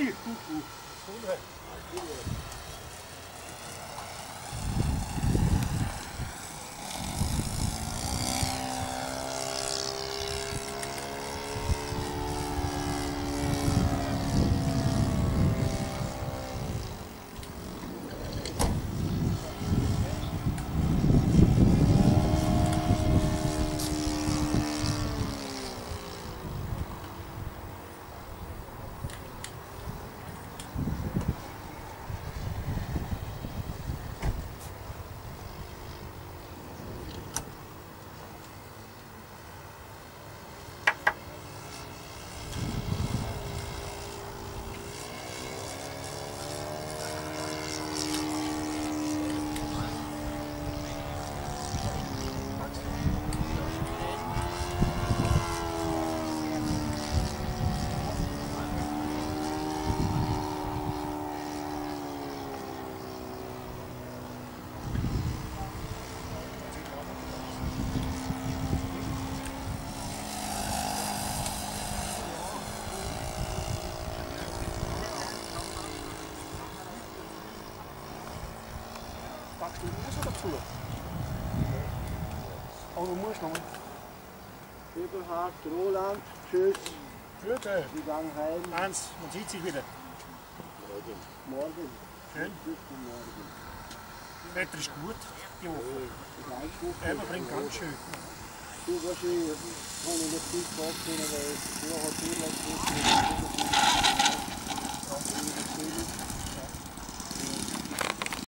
你叔叔，兄弟。Du immer so dazu? Oh, du musst noch. Eberhard, Roland, tschüss. Gute. Wir gehen heim. Eins, man sieht sich wieder. Morgen. Schön. Bis zum Morgen. Wetter ist gut, die Woche. Gleich Eben bringt ganz schön. Du wahrscheinlich, kann ich nicht viel vorstellen, weil du hast